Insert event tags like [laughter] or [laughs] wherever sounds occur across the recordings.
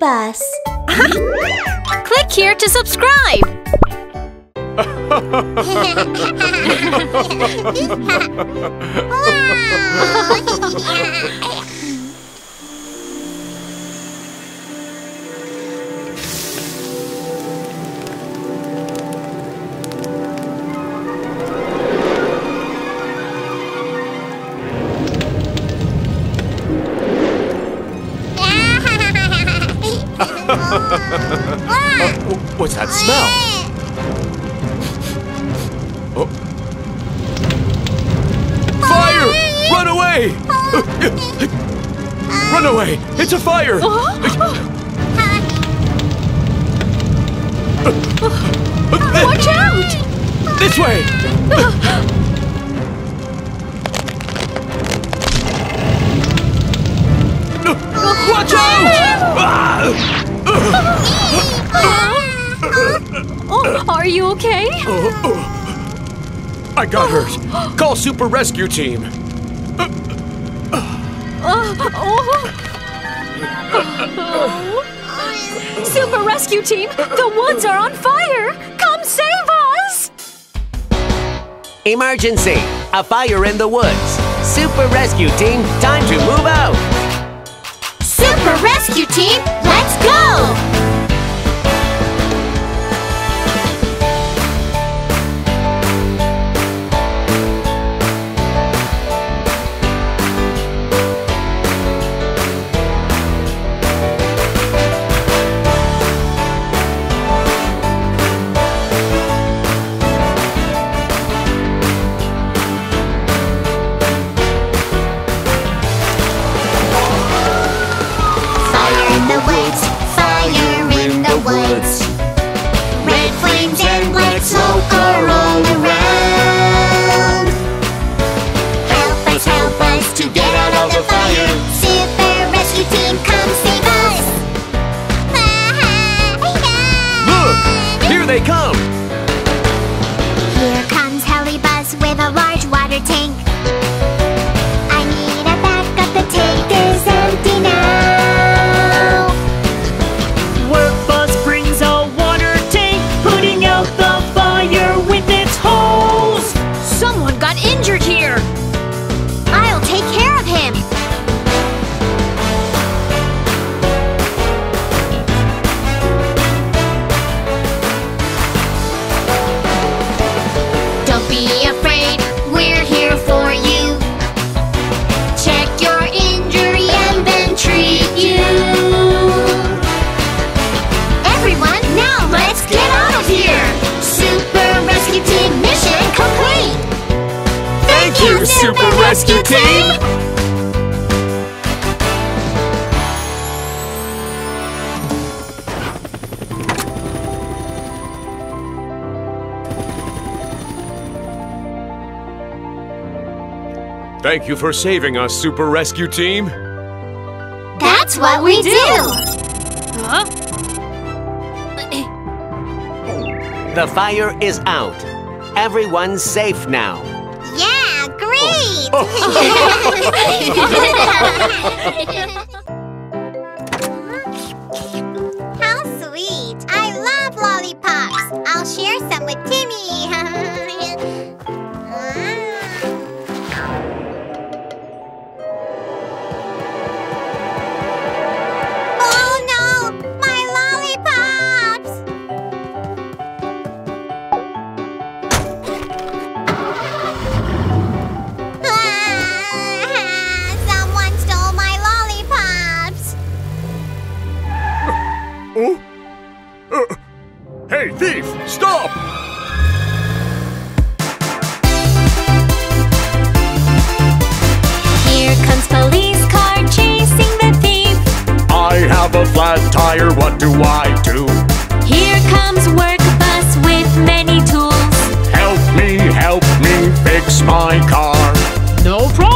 bus. [laughs] Click here to subscribe. Oh, [laughs] [laughs] This way! Watch out! Oh, are you okay? I got hurt. Call Super Rescue Team. Oh, oh. Super Rescue Team, the woods are on fire! Emergency! A fire in the woods. Super Rescue Team, time to move out. Super Rescue Team, let's go! Thank you for saving us, Super Rescue Team. That's what we do. Huh? The fire is out. Everyone's safe now. Yeah, great. Oh, oh, oh. [laughs] How sweet. I love lollipops. I'll share some with Timmy. Oh. Uh. Hey, thief! Stop! Here comes police car chasing the thief. I have a flat tire, what do I do? Here comes work bus with many tools. Help me, help me fix my car. No problem.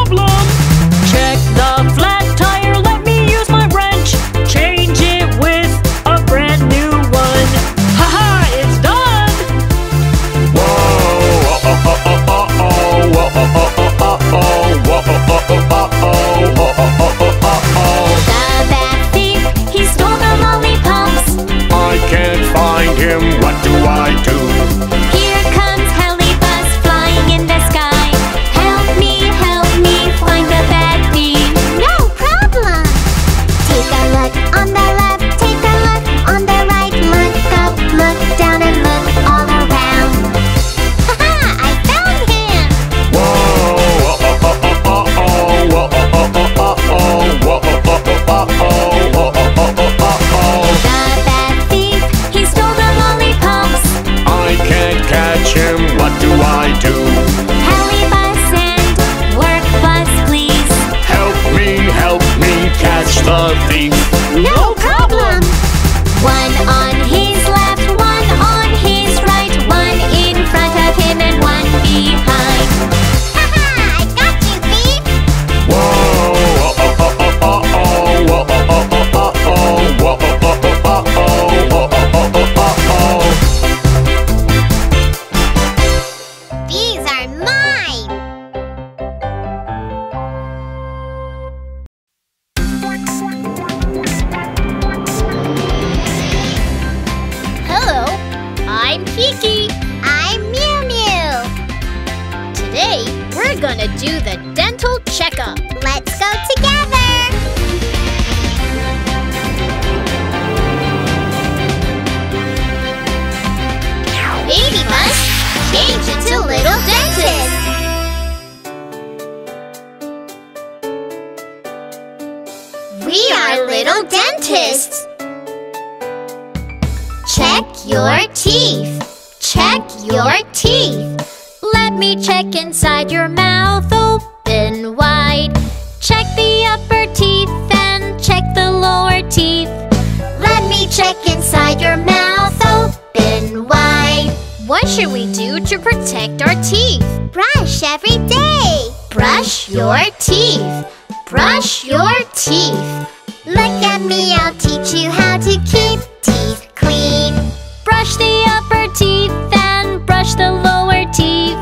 Check your teeth. Check your teeth. Let me check inside your mouth, open wide. Check the upper teeth and check the lower teeth. Let me check inside your mouth, open wide. What should we do to protect our teeth? Brush every day. Brush your teeth. Brush your teeth. Look at me, I'll teach you how to keep Brush the upper teeth and brush the lower teeth.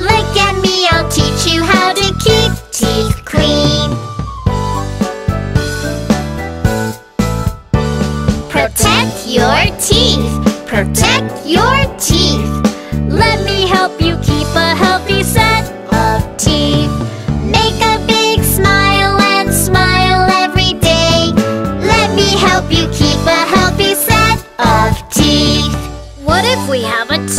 Look at me, I'll teach you how to keep teeth clean. Protect your teeth. Protect your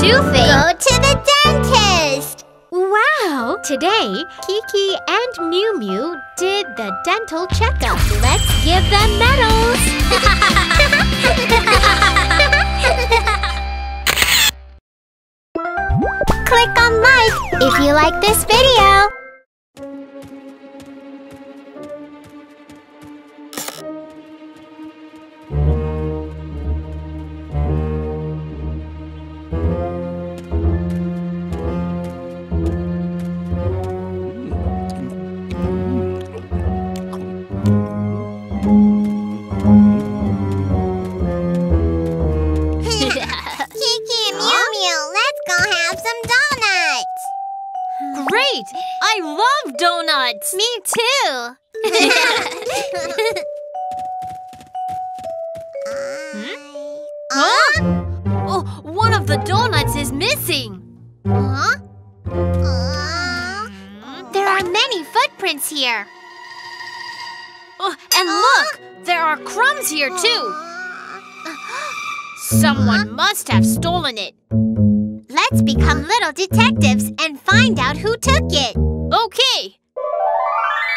toothache? Go to the dentist. Wow! Today, Kiki and Miu Miu did the dental checkup. Let's give them medals! [laughs] Click on like if you like this video. Donuts! Me too. Huh? Oh, one of the donuts is missing! Huh? Uh, there are many footprints here. Oh, and look! There are crumbs here too! Someone must have stolen it. Let's become little detectives and find out who took it. Okay,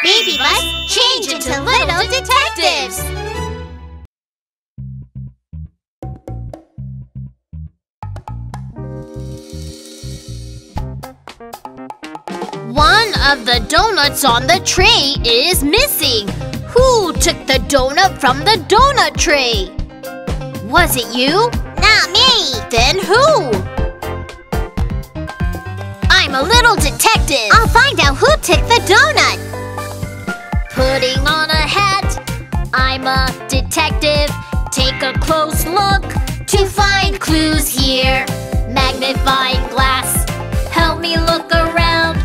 Baby Bus, change into little detectives. one of the donuts on the tray is missing. Who took the donut from the donut tray? Was it you? Not me. Then who? I'm a little detective. I'll find out who took the donut. Putting on a hat, I'm a detective. Take a close look to find clues here. Magnifying glass, help me look around.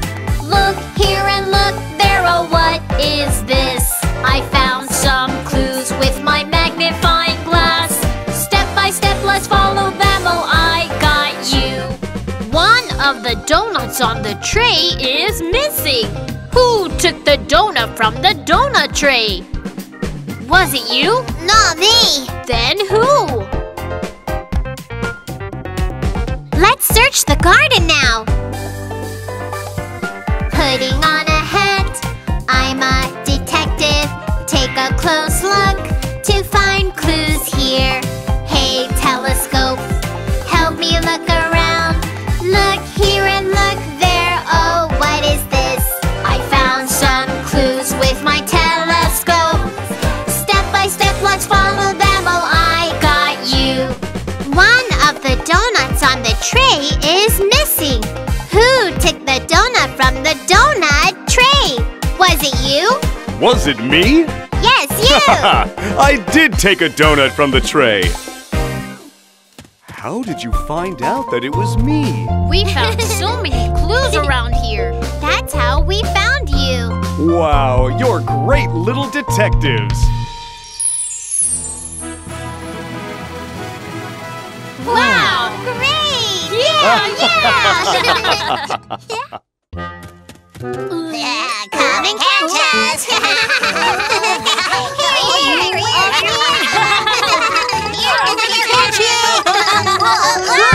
Look here and look there. Oh, what is this? I found some clues with my magnifying glass. Step by step, let's follow them. Oh, I got you. One of the donuts on the tray is missing. Who took the donut from the donut tray? Was it you? Not me. Then who? Let's search the garden now. Putting on a hat, I'm a detective. Take a close look to find clues here. Hey, telescope, help me look around. Look tray is missing. Who took the donut from the donut tray? Was it you? Was it me? Yes, [laughs] you! I did take a donut from the tray. How did you find out that it was me? We found so [laughs] many clues around here. That's how we found you. Wow, you're great little detectives. Yeah, yeah! [laughs] yeah. Come and catch us! [laughs] My [laughs]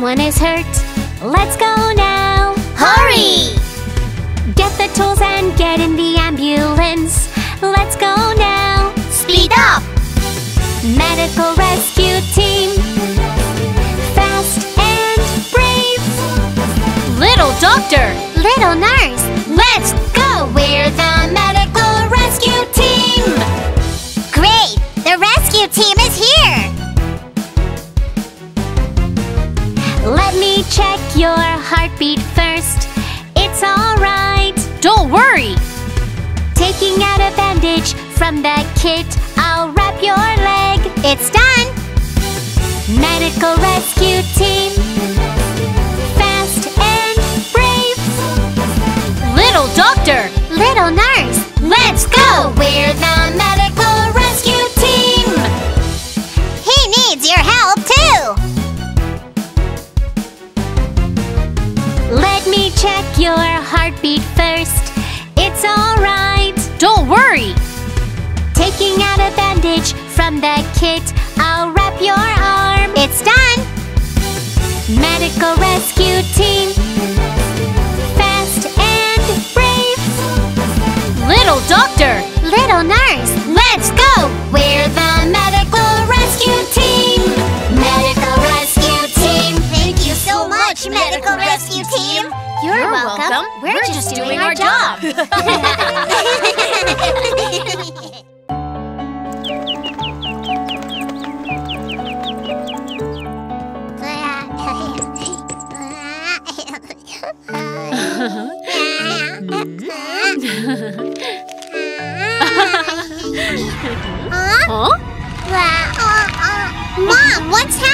someone is hurt. Let's go now. Hurry! Get the tools and get in the ambulance. Let's go now. Speed up! Medical rescue team. Fast and brave. Little doctor! Little nurse, let's go! We're the medical your heartbeat first. It's alright. Don't worry! Taking out a bandage from the kit, I'll wrap your leg. It's done! Medical rescue team. Fast and brave. Little doctor! Little nurse, let's go!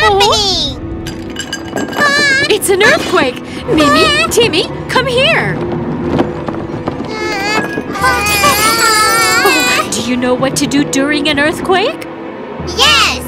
Happening? It's an earthquake! Mimi, Timmy, come here! Do you know what to do during an earthquake? Yes!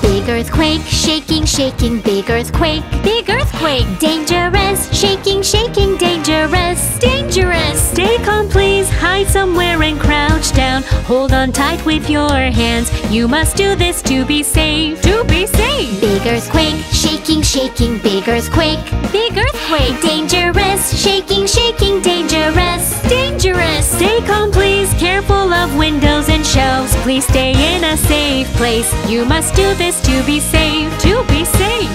Big earthquake, shaking, shaking, big earthquake, big earthquake, dangerous, shaking, shaking, dangerous, dangerous. Stay calm, please. Hide somewhere and crouch down. Hold on tight with your hands. You must do this to be safe. To be safe. Big earthquake, shaking, shaking, big earthquake, big earthquake, dangerous, shaking, shaking, dangerous, dangerous. Stay calm, please. Careful of windows and shelves. Please stay in a safe place. You must do this to be safe. To be safe.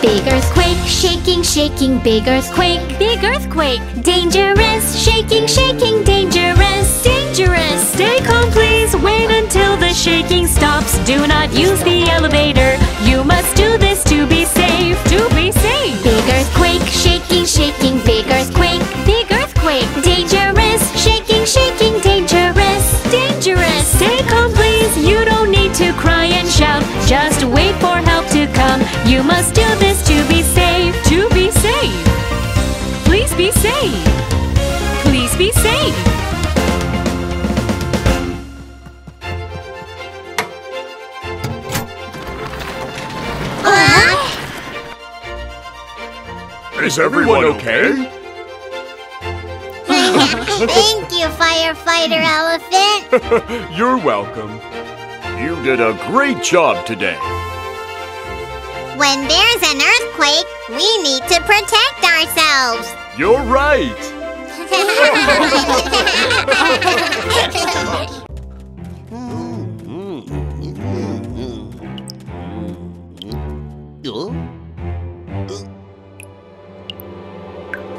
Big earthquake, shaking, shaking, big earthquake, big earthquake, dangerous, shaking, shaking, dangerous, dangerous. Stay calm, please. Wait until the shaking stops. Do not use the elevator. You must do this to be safe. To be safe. Big earthquake, shaking, shaking, big earthquake, shout. Just wait for help to come. You must do this to be safe. To be safe. Please be safe. Please be safe. Is everyone okay? [laughs] Thank you, firefighter elephant. [laughs] You're welcome. You did a great job today. When there's an earthquake, we need to protect ourselves. You're right.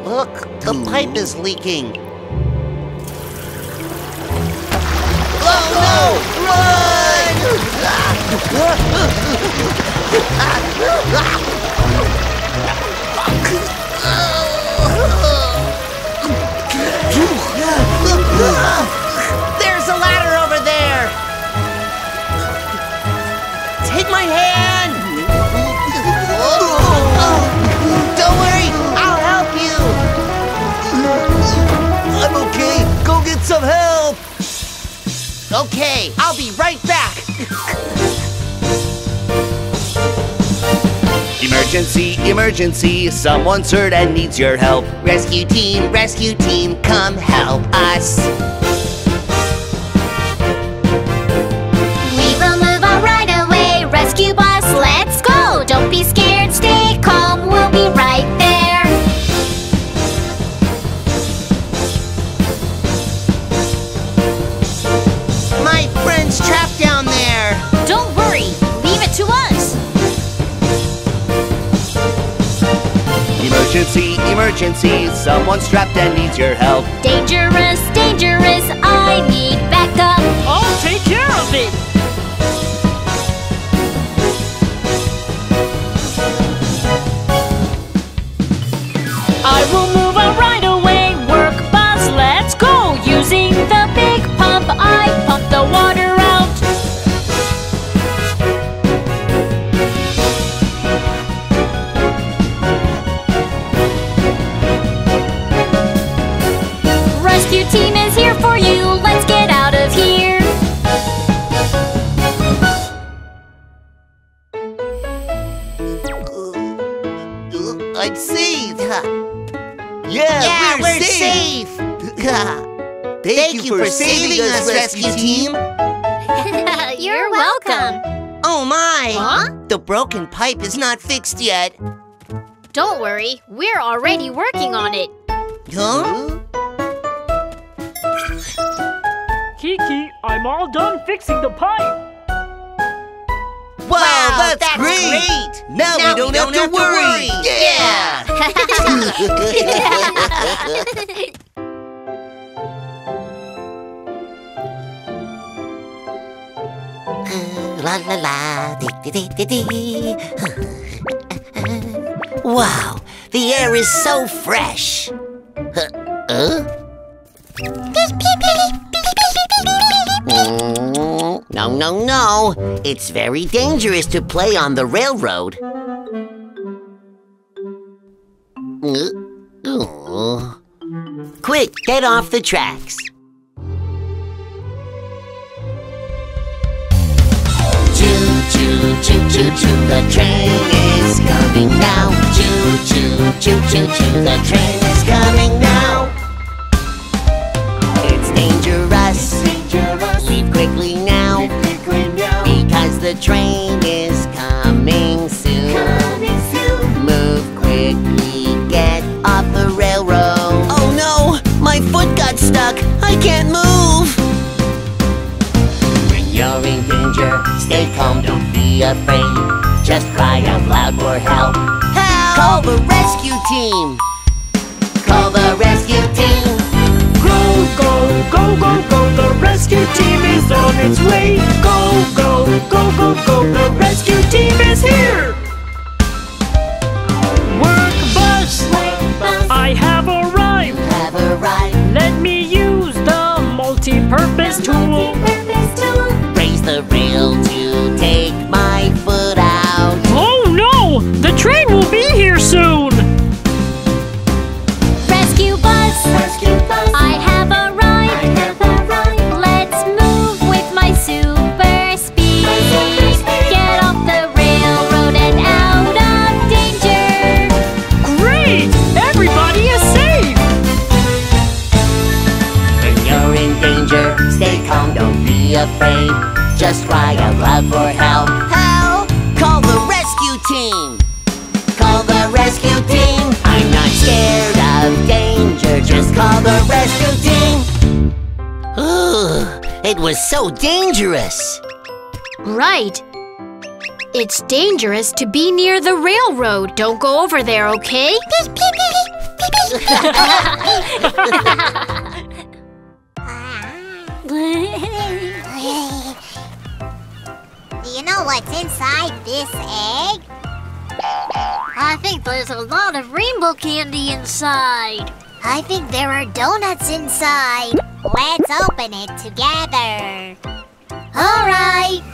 Look, the pipe is leaking. Oh no! There's a ladder over there! Take my hand! Don't worry, I'll help you! I'm okay. Go get some help! Okay, I'll be right back. Emergency, emergency, someone's hurt and needs your help. Rescue team, rescue team, come help us. Emergency, someone's trapped and needs your help. Dangerous. Thank, you for saving us, rescue team. [laughs] You're welcome. Oh my! Huh? The broken pipe is not fixed yet. Don't worry, we're already working on it. Huh? Kiki, I'm all done fixing the pipe. Wow, Wow, that's, that's great. great. Now, Now we don't, we have, don't to, worry. Yeah. [laughs] [laughs] la la dee dee dee dee dee. wow, the air is so fresh. [laughs] No, no, no. It's very dangerous to play on the railroad. [laughs] Quick, get off the tracks. Choo choo the train is coming now. Choo choo choo choo choo, the train is coming now. It's dangerous. Leave quickly now. Because the train is coming soon. Move quickly, get off the railroad. Oh no, my foot got stuck. I can't move. When you're in danger, stay calm, don't be afraid. Just cry out loud for help. Help! Call the rescue team. Call the rescue team. Go, go, go, go, go. The rescue team is on its way. Go, go, go, go, go. The rescue team is here. Work bus, I have arrived. Have arrived. Let me use the multi-purpose tool. Raise the rail to take my foot. dangerous. Right. It's dangerous to be near the railroad. Don't go over there, okay? [laughs] Do you know what's inside this egg? I think there's a lot of rainbow candy inside. I think there are donuts inside. Let's open it together. All right.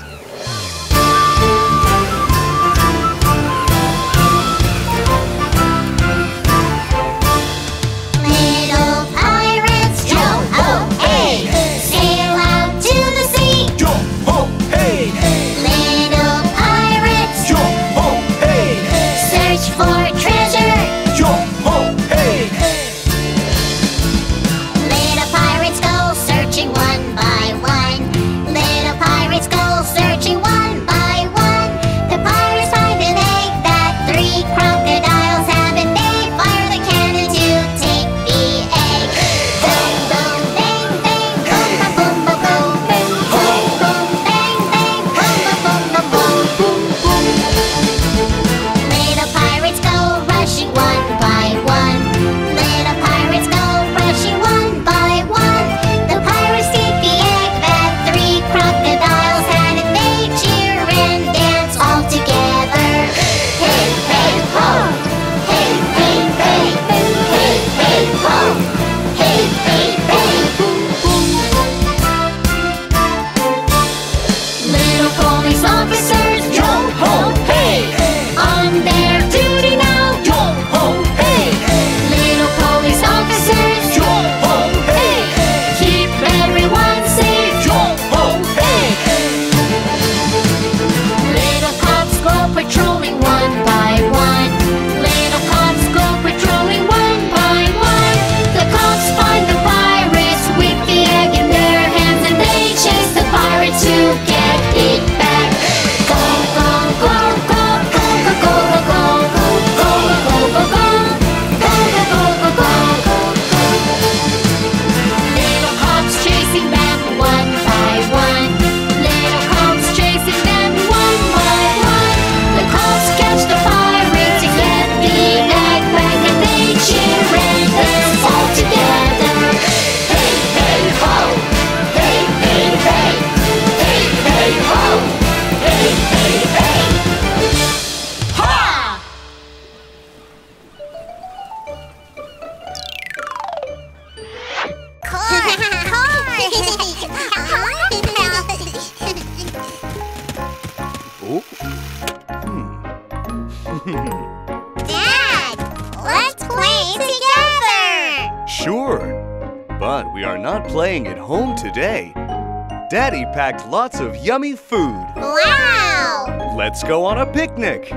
Daddy packed lots of yummy food. Wow! Let's go on a picnic.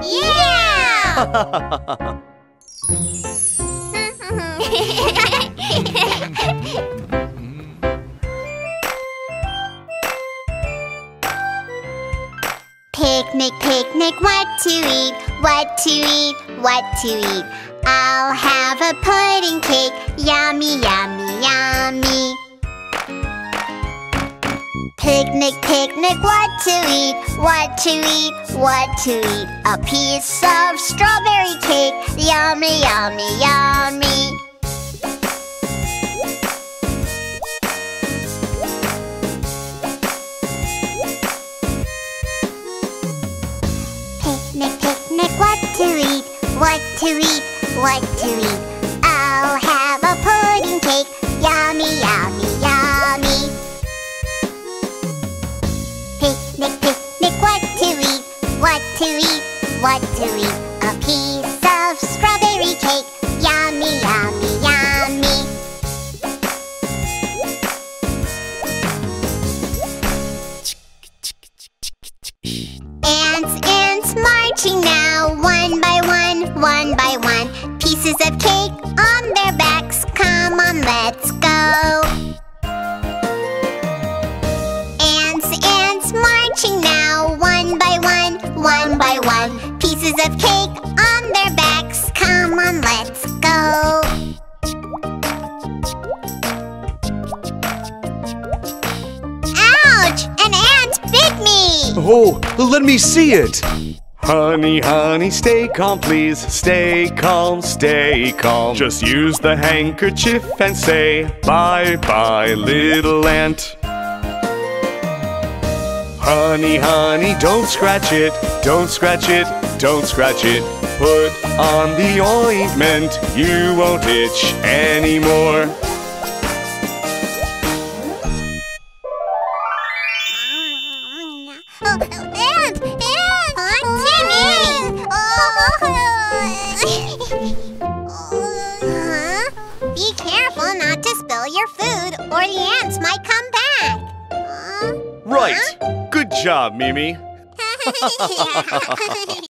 Yeah! [laughs] picnic, picnic, what to eat, what to eat, what to eat. I'll have a pudding cake, yummy, yummy, yummy picnic, picnic, what to eat, what to eat, what to eat. A piece of strawberry cake, yummy, yummy, yummy. Picnic, picnic, what to eat, what to eat, what to eat. I'll have a pudding cake, yummy, yummy. to eat? What to eat? A piece of strawberry cake. Yummy, yummy, yummy. Ants, ants marching now, one by one, one by one. Pieces of cake Oh, let me see it. Honey, honey, stay calm, please. Stay calm, stay calm. Just use the handkerchief and say bye bye, little ant. Honey, honey, don't scratch it, don't scratch it, don't scratch it. Put on the ointment, you won't itch anymore. Mimi. [laughs] [laughs] [laughs]